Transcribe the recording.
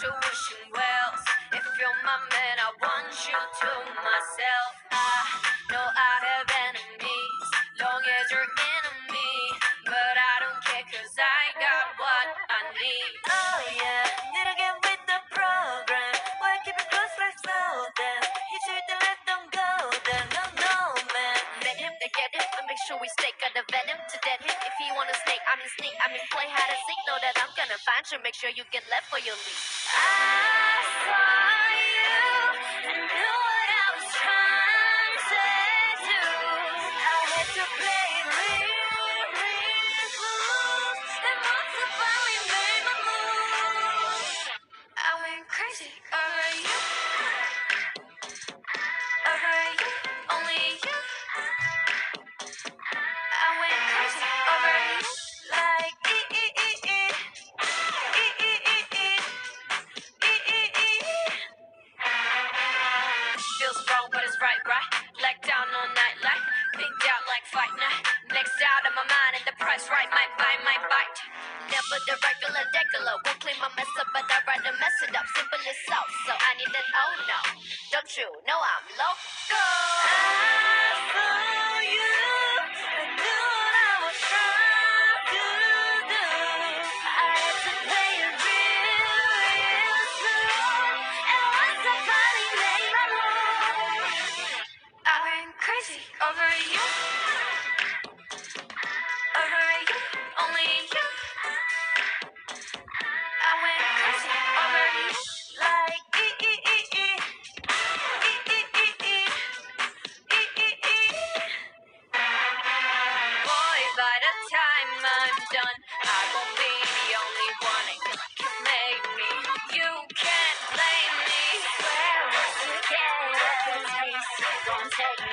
to wishing wells. If you're my man, I want you to myself. I know I have enemies, long as you're enemy. But I don't care, cause I got what I need. Get him, but make sure we stay got the venom to dead him. If he wanna snake, I'm mean sneak, I'm mean play hide and seek. Know that I'm gonna find you, make sure you get left for your leave. I saw Never the regular degular. Won't clean my mess up, but I'd rather mess it up. Simple as so, so I need an oh no. Don't you know I'm loco? I saw you and knew I was trying to do. I had to play it real, real slow. And once I finally made my move, I went crazy over you, I'm done, I won't be the only one that can make me. You can't blame me. Swear the taste it won't take.